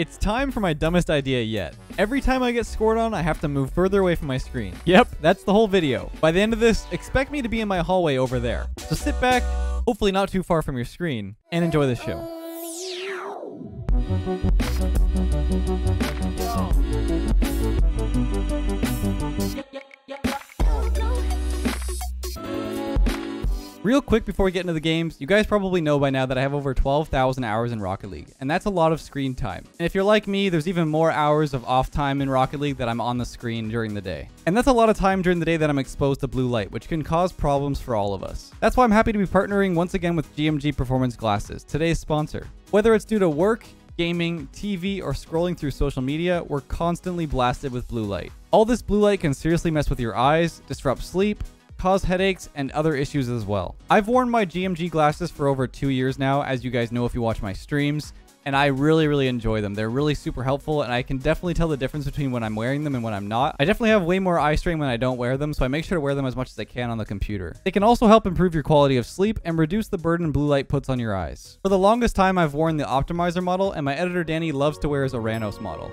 It's time for my dumbest idea yet. Every time I get scored on, I have to move further away from my screen. Yep, that's the whole video. By the end of this, expect me to be in my hallway over there. So sit back, hopefully not too far from your screen, and enjoy the show. Real quick before we get into the games, you guys probably know by now that I have over 12,000 hours in Rocket League, and that's a lot of screen time. And if you're like me, there's even more hours of off time in Rocket League that I'm on the screen during the day. And that's a lot of time during the day that I'm exposed to blue light, which can cause problems for all of us. That's why I'm happy to be partnering once again with GMG Performance Glasses, today's sponsor. Whether it's due to work, gaming, TV, or scrolling through social media, we're constantly blasted with blue light. All this blue light can seriously mess with your eyes, disrupt sleep, cause headaches, and other issues as well. I've worn my GMG glasses for over two years now, as you guys know if you watch my streams, and I really, really enjoy them. They're really super helpful, and I can definitely tell the difference between when I'm wearing them and when I'm not. I definitely have way more eye strain when I don't wear them, so I make sure to wear them as much as I can on the computer. They can also help improve your quality of sleep and reduce the burden blue light puts on your eyes. For the longest time, I've worn the Optimizer model, and my editor Danny loves to wear his Oranos model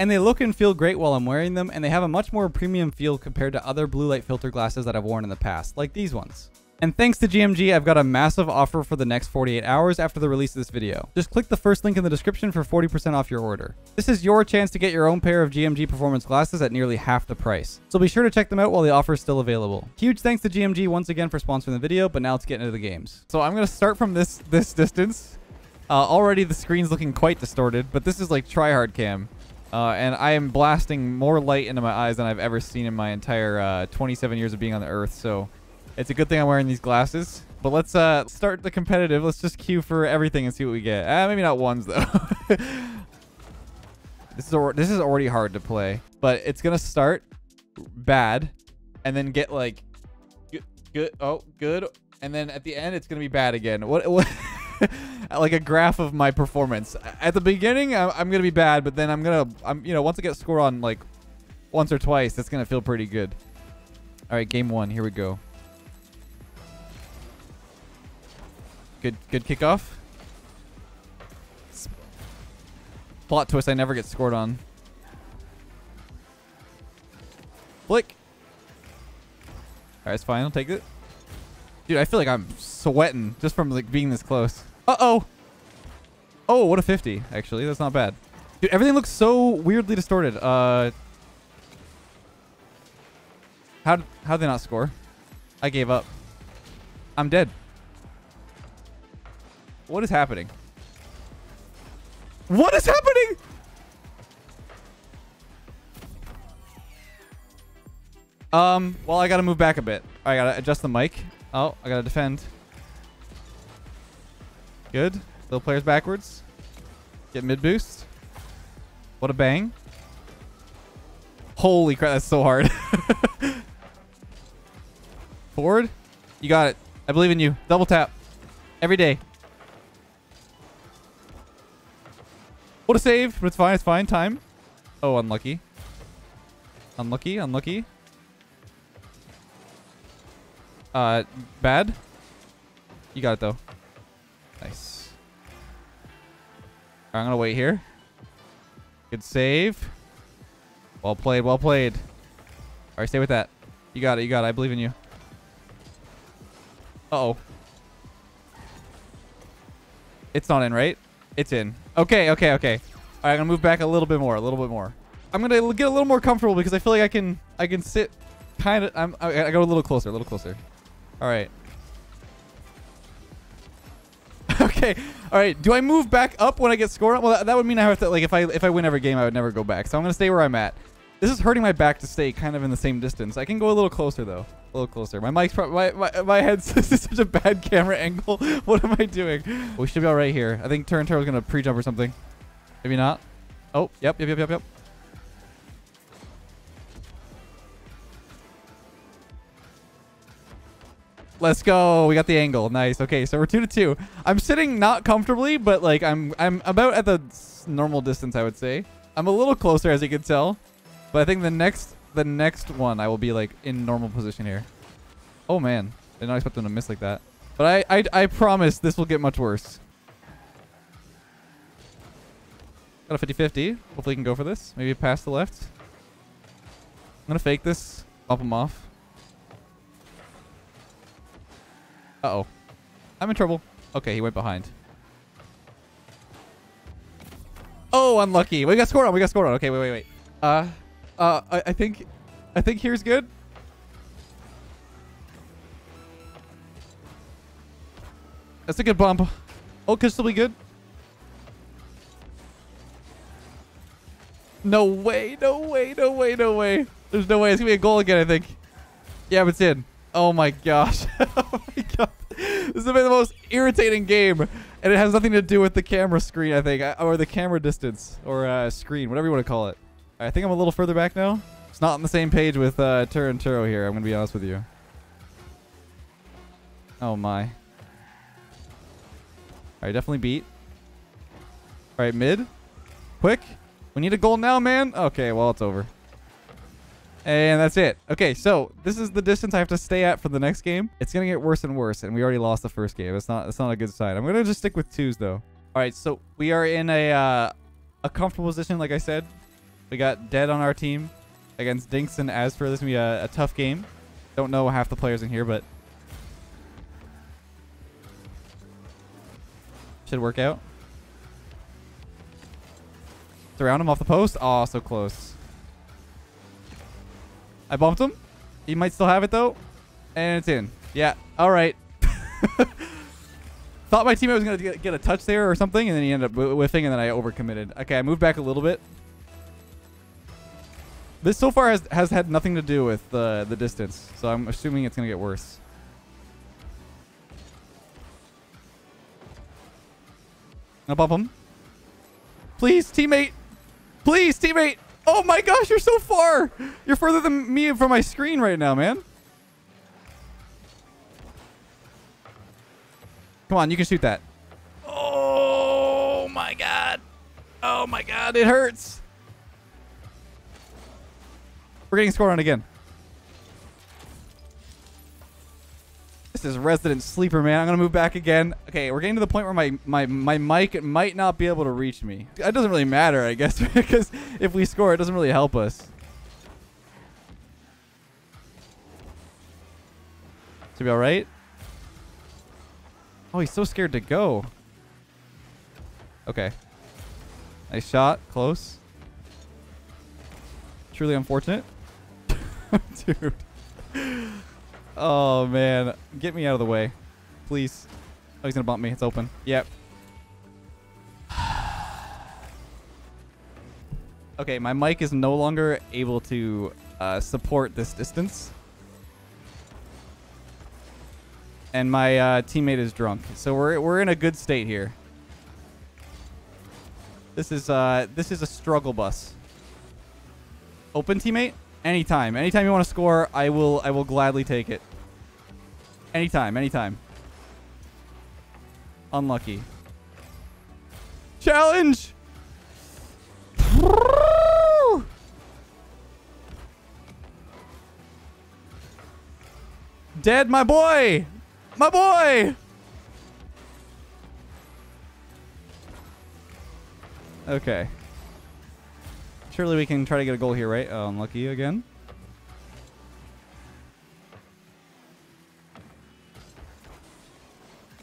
and they look and feel great while I'm wearing them, and they have a much more premium feel compared to other blue light filter glasses that I've worn in the past, like these ones. And thanks to GMG, I've got a massive offer for the next 48 hours after the release of this video. Just click the first link in the description for 40% off your order. This is your chance to get your own pair of GMG performance glasses at nearly half the price. So be sure to check them out while the offer is still available. Huge thanks to GMG once again for sponsoring the video, but now let's get into the games. So I'm going to start from this this distance. Uh, already the screen's looking quite distorted, but this is like tryhard cam. Uh, and I am blasting more light into my eyes than I've ever seen in my entire uh, 27 years of being on the Earth. So it's a good thing I'm wearing these glasses. But let's uh, start the competitive. Let's just queue for everything and see what we get. Uh, maybe not ones though. this is this is already hard to play, but it's gonna start bad, and then get like good, good. Oh, good, and then at the end it's gonna be bad again. What? what like a graph of my performance. At the beginning, I'm gonna be bad, but then I'm gonna, I'm you know, once I get score on like once or twice, it's gonna feel pretty good. All right, game one. Here we go. Good, good kickoff. Plot twist: I never get scored on. Flick. All right, it's fine. I'll take it. Dude, I feel like I'm sweating just from like being this close. Uh-oh. Oh, what a 50, actually. That's not bad. Dude, everything looks so weirdly distorted. Uh, how how'd they not score? I gave up. I'm dead. What is happening? What is happening? Um, well, I gotta move back a bit. I gotta adjust the mic. Oh, I gotta defend. Good. Little players backwards. Get mid boost. What a bang. Holy crap, that's so hard. Forward. You got it. I believe in you. Double tap. Every day. What a save, but it's fine. It's fine. Time. Oh, unlucky. Unlucky. Unlucky. Uh, bad. You got it, though. Nice. I'm going to wait here. Good save. Well played, well played. All right, stay with that. You got it, you got it. I believe in you. Uh-oh. It's not in, right? It's in. Okay, okay, okay. All right, I'm going to move back a little bit more, a little bit more. I'm going to get a little more comfortable because I feel like I can I can sit kind of I'm I, I go a little closer, a little closer. All right. Okay. All right. Do I move back up when I get scored? Well, that, that, would mean I have to like if I if I win every game, I would never go back. So I'm gonna stay where I'm at. This is hurting my back to stay kind of in the same distance. I can go a little closer though. A little closer. My mic's my my my head's this is such a bad camera angle. what am I doing? We should be all right here. I think Turn Turtle's gonna pre-jump or something. Maybe not. Oh, yep, yep, yep, yep, yep. Let's go. We got the angle. Nice. Okay, so we're two to two. I'm sitting not comfortably, but like I'm I'm about at the normal distance, I would say. I'm a little closer, as you can tell, but I think the next the next one I will be like in normal position here. Oh man, I did not expect them to miss like that. But I I, I promise this will get much worse. Got a 50-50. Hopefully he can go for this. Maybe pass the left. I'm to fake this. Bump him off. Uh-oh. I'm in trouble. Okay, he went behind. Oh, unlucky. We got scored on. We got scored on. Okay, wait, wait, wait. Uh, uh, I, I think, I think here's good. That's a good bump. Oh, could still be good. No way, no way, no way, no way. There's no way. It's going to be a goal again, I think. Yeah, but it's in. Oh my gosh. oh my god. This has been the most irritating game. And it has nothing to do with the camera screen, I think. Or the camera distance. Or uh, screen. Whatever you want to call it. I think I'm a little further back now. It's not on the same page with uh, Tur and Turo here. I'm going to be honest with you. Oh my. Alright, definitely beat. Alright, mid. Quick. We need a goal now, man. Okay, well, it's over. And that's it. Okay, so this is the distance I have to stay at for the next game. It's gonna get worse and worse, and we already lost the first game. It's not. It's not a good sign. I'm gonna just stick with twos though. All right, so we are in a uh, a comfortable position, like I said. We got dead on our team against Dinks and Asper. This is gonna be a, a tough game. Don't know half the players in here, but should work out. Surround him off the post. Oh, so close. I bumped him. He might still have it, though. And it's in. Yeah. All right. Thought my teammate was going to get a touch there or something, and then he ended up whiffing, and then I overcommitted. Okay, I moved back a little bit. This so far has, has had nothing to do with the, the distance, so I'm assuming it's going to get worse. I'll bump him. Please, teammate. Please, teammate. Oh my gosh, you're so far. You're further than me from my screen right now, man. Come on, you can shoot that. Oh my god. Oh my god, it hurts. We're getting scored on again. This is resident sleeper, man. I'm to move back again. Okay, we're getting to the point where my, my, my mic might not be able to reach me. It doesn't really matter, I guess, because if we score, it doesn't really help us. Should be all right. Oh, he's so scared to go. Okay. Nice shot. Close. Truly unfortunate. Dude. Oh, man. Get me out of the way. Please. Oh, he's going to bump me. It's open. Yep. okay, my mic is no longer able to uh, support this distance. And my uh, teammate is drunk. So we're, we're in a good state here. This is uh this is a struggle bus. Open teammate? Anytime. Anytime you want to score, I will I will gladly take it. Anytime, anytime. Unlucky. Challenge! Dead, my boy! My boy! Okay. Surely we can try to get a goal here, right? Oh, unlucky again.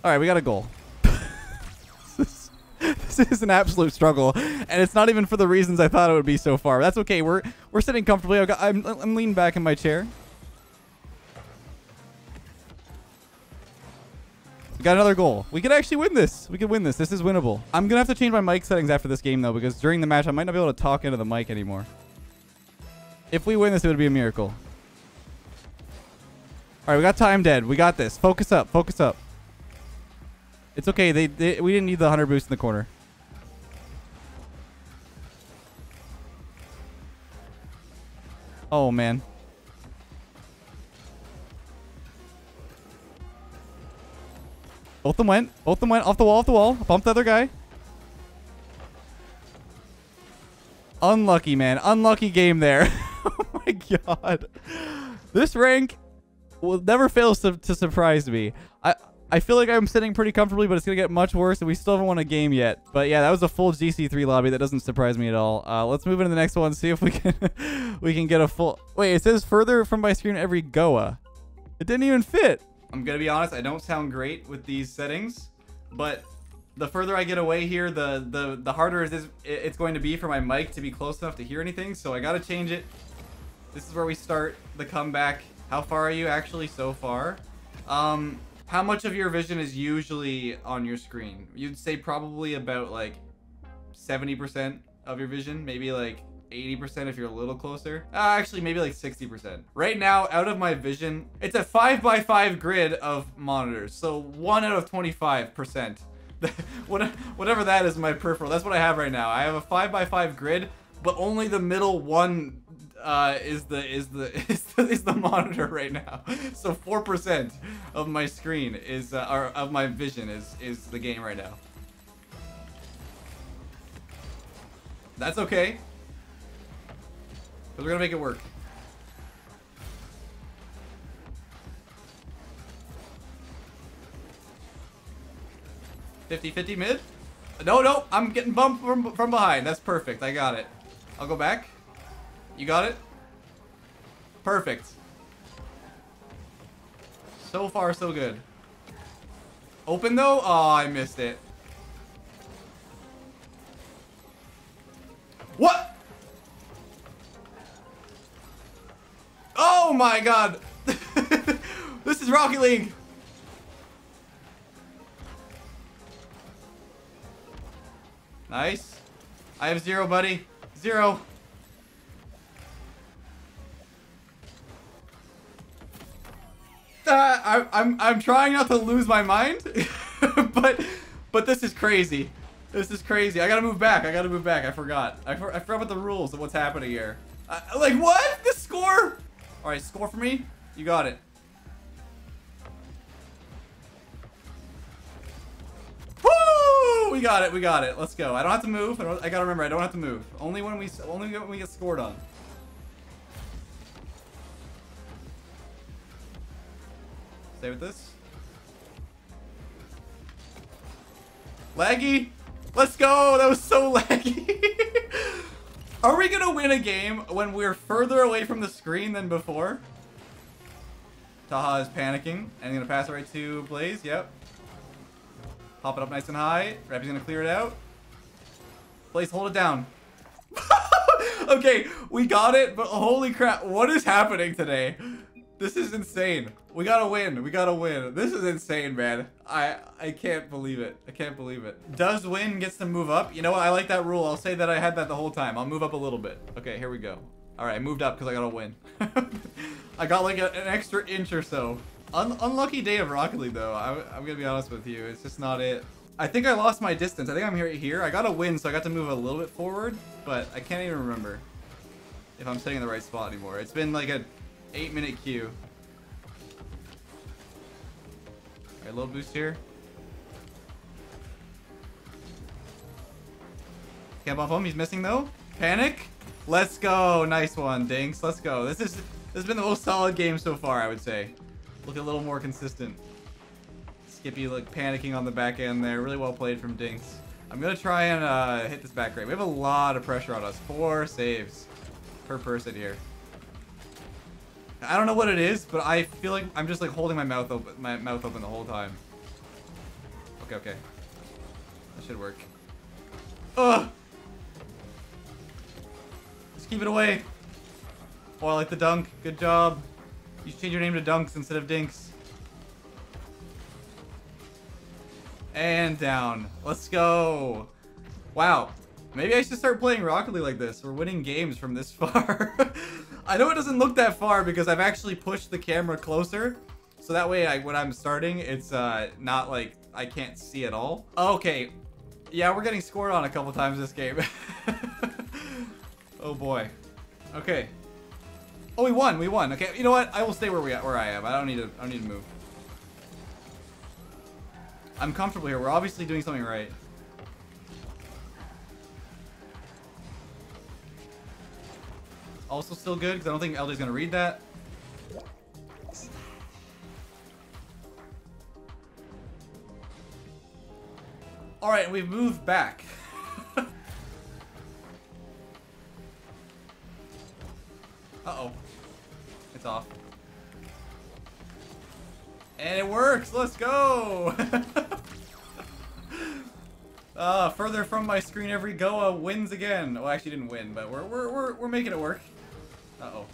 All right, we got a goal. this, is, an absolute struggle, and it's not even for the reasons I thought it would be so far. That's okay. We're we're sitting comfortably. Got, I'm I'm leaning back in my chair. We got another goal. We could actually win this. We could win this. This is winnable. I'm gonna have to change my mic settings after this game though, because during the match I might not be able to talk into the mic anymore. If we win this, it would be a miracle. All right, we got time dead. We got this. Focus up. Focus up. It's okay. They, they we didn't need the 100 boost in the corner. Oh man. Both them went. Both them went off the wall, off the wall. Bumped the other guy. Unlucky, man. Unlucky game there. oh my god. This rank will never fail to, to surprise me. I I feel like I'm sitting pretty comfortably, but it's going to get much worse, and we still haven't won a game yet. But yeah, that was a full GC3 lobby. That doesn't surprise me at all. Uh, let's move into the next one, see if we can we can get a full... Wait, it says further from my screen every Goa. It didn't even fit. I'm going to be honest, I don't sound great with these settings, but the further I get away here, the the the harder it is it's going to be for my mic to be close enough to hear anything. So I got to change it. This is where we start the comeback. How far are you actually so far? Um, how much of your vision is usually on your screen? You'd say probably about like 70% of your vision, maybe like 80% if you're a little closer. Uh, actually, maybe like 60%. Right now, out of my vision, it's a 5 by 5 grid of monitors. So 1 out of 25%. Whatever that is my peripheral. That's what I have right now. I have a 5 by 5 grid, but only the middle one uh, is the is the is the, is the monitor right now. So four percent of my screen is uh, or of my vision is is the game right now. That's okay. Cause we're gonna make it work. Fifty fifty mid? No, no, I'm getting bumped from, from behind. That's perfect. I got it. I'll go back. You got it? Perfect. So far, so good. Open, though? Oh, I missed it. What? Oh my god! this is Rocket League! Nice. I have zero, buddy. Zero. I, I'm I'm trying not to lose my mind, but but this is crazy. This is crazy. I gotta move back. I gotta move back. I forgot. I, for, I forgot about the rules of what's happening here. Uh, like what? The score? All right, score for me. You got it. Woo! We got it. We got it. Let's go. I don't have to move. I, I gotta remember. I don't have to move. Only when we only when we get scored on. With this. Laggy. Let's go. That was so laggy. Are we to win a game when we're further away from the screen than before? Taha is panicking. And to pass it right to Blaze. Yep. Pop it up nice and high. Rappy's to clear it out. Blaze, hold it down. okay, we got it, but holy crap, what is happening today? This is insane. We gotta win. We gotta win. This is insane, man. I I can't believe it. I can't believe it. Does win gets to move up. You know what? I like that rule. I'll say that I had that the whole time. I'll move up a little bit. Okay, here we go. All right, I moved up because I gotta win. I got like a, an extra inch or so. Un unlucky day of Rocket League, though. I, I'm gonna be honest with you. It's just not it. I think I lost my distance. I think I'm here. Here, I got a win, so I got to move a little bit forward, but I can't even remember if I'm sitting in the right spot anymore. It's been like a eight minute queue. Alright, little boost here. Can't buff him, he's missing though. Panic. Let's go. Nice one, Dinks. Let's go. This is this has been the most solid game so far, I would say. Look a little more consistent. Skippy like panicking on the back end there. Really well played from Dinks. I'm gonna try and uh, hit this back right. We have a lot of pressure on us. Four saves per person here. I don't know what it is, but I feel like I'm just like holding my mouth open, my mouth open the whole time. Okay, okay. That should work. Ugh! Just keep it away. Oh, I like the dunk. Good job. You should change your name to Dunks instead of Dinks. And down. Let's go. Wow. Maybe I should start playing Rocket League like this. We're winning games from this far. I know it doesn't look that far because I've actually pushed the camera closer. So that way, I, when I'm starting, it's uh, not like I can't see at all. Okay. Yeah, we're getting scored on a couple times this game. oh boy. Okay. Oh, we won. We won. Okay. You know what? I will stay where we at, where I am. I don't need to. I don't need to move. I'm comfortable here. We're obviously doing something right. Also still good, because I don't think LJ's going to read that. Alright, we've moved back. Uh-oh. It's off. And it works! Let's go! uh, further from my screen every Goa wins again. Well, actually didn't win, but we're, we're, we're, we're making it work. Uh-oh.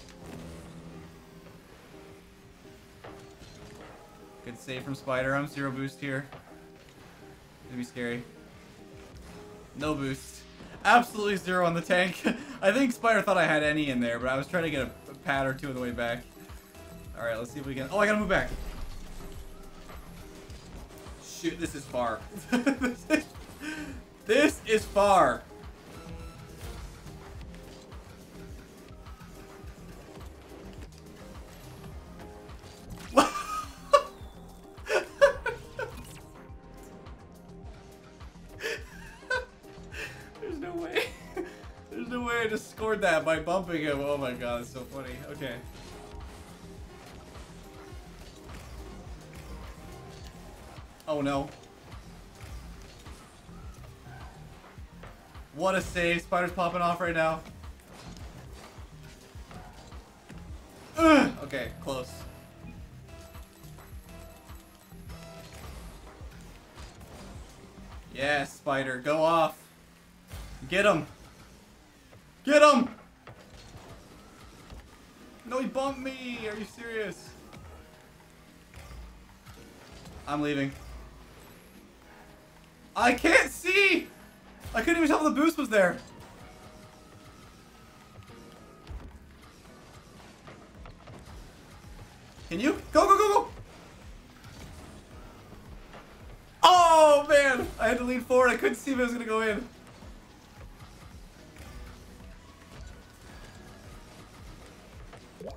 Good save from Spider. I'm zero boost here. Gonna be scary. No boost. Absolutely zero on the tank. I think Spider thought I had any in there, but I was trying to get a, pad or two on the way back. Alright, let's see if we can... Oh, I gotta move back. Shoot, this is far. this, is, this is far. That by bumping him. Oh my god, it's so funny. Okay. Oh no. What a save. Spider's popping off right now. Ugh. Okay, close. Yes, Spider, go off. Get him. Get him! No, he bumped me. Are you serious? I'm leaving. I can't see! I couldn't even tell if the boost was there. Can you? Go, go, go, go! Oh, man! I had to lean forward. I couldn't see if it was going to go in.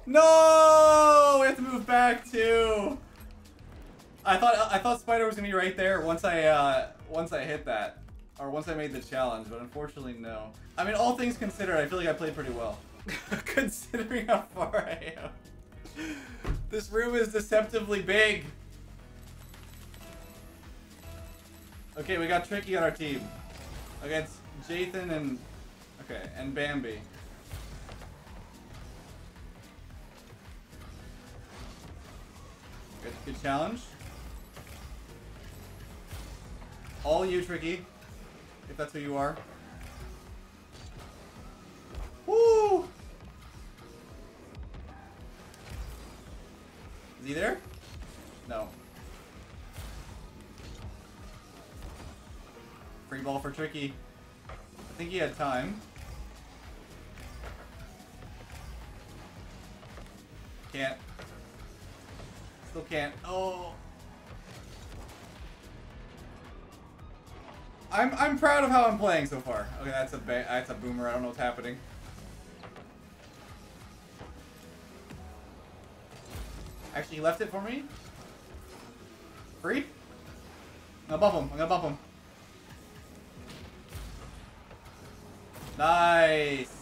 No! We have to move back, too. I thought I thought Spider was gonna be right there once I uh, once I hit that, or once I made the challenge, but unfortunately no. I mean, all things considered, I feel like I played pretty well, considering how far I am. This room is deceptively big. Okay, we got Tricky on our team against Jathan and okay and Bambi. Good, good challenge. All you, Tricky. If that's who you are. Woo! Is he there? No. Free ball for Tricky. I think he had time. Can't. Can't. Oh! I'm I'm proud of how I'm playing so far. Okay, that's a that's a boomer. I don't know what's happening. Actually, he left it for me. Free? I'm gonna bump him. I'm gonna bump him. Nice.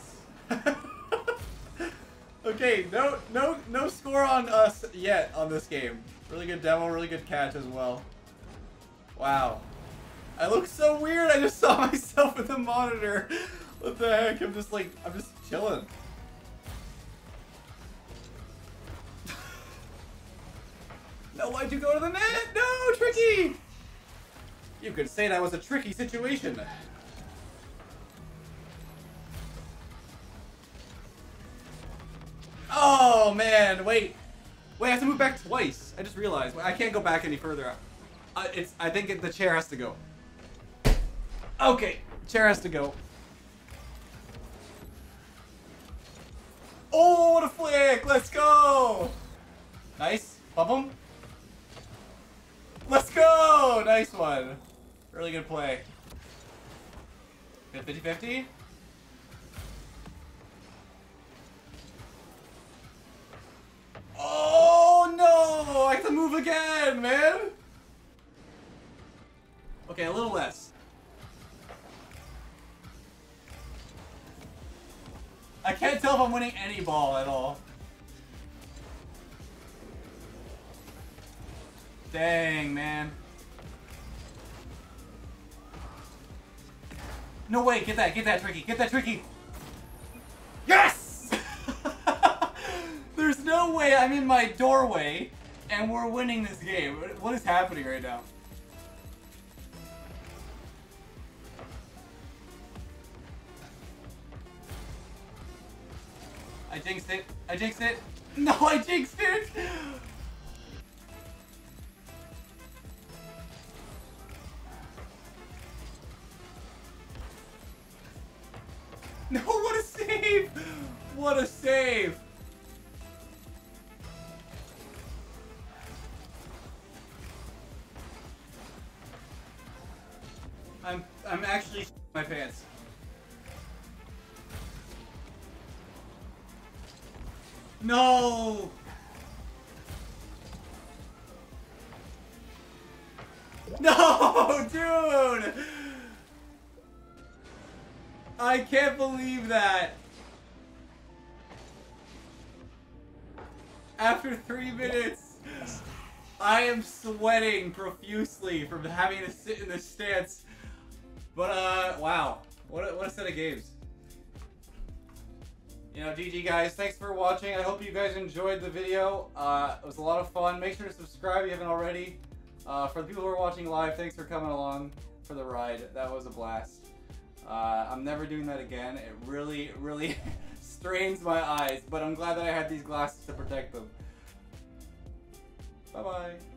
Okay, no no no score on us yet on this game. Really good demo, really good catch as well. Wow. I look so weird. I just saw myself in the monitor. What the heck? I'm just like, I'm just chilling. no, why'd you go to the net? No, Tricky! You could say that was a tricky situation. Oh, man. Wait. Wait, I have to move back twice. I just realized. I can't go back any further. Uh, it's. I think it, the chair has to go. Okay, chair has to go. Oh, what a flick! Let's go! Nice. Bump him. Let's go! Nice one. Really good play. Good 50-50? Oh, no! I have to move again, man! Okay, a little less. I can't tell if I'm winning any ball at all. Dang, man. No way, get that, get that, Tricky, get that, Tricky! No way I'm in my doorway and we're winning this game. What is happening right now? I jinxed it. I jinxed it. No, I jinxed it! No, what a save! What a save! No! No, dude! I can't believe that. After three minutes, I am sweating profusely from having to sit in this stance. But, uh, wow. What a, what a set of games. You know, GG guys, thanks for watching. I hope you guys enjoyed the video. Uh, it was a lot of fun. Make sure to subscribe if you haven't already. Uh, for the people who are watching live, thanks for coming along for the ride. That was a blast. Uh, I'm never doing that again. It really, really strains my eyes, but I'm glad that I had these glasses to protect them. Bye-bye.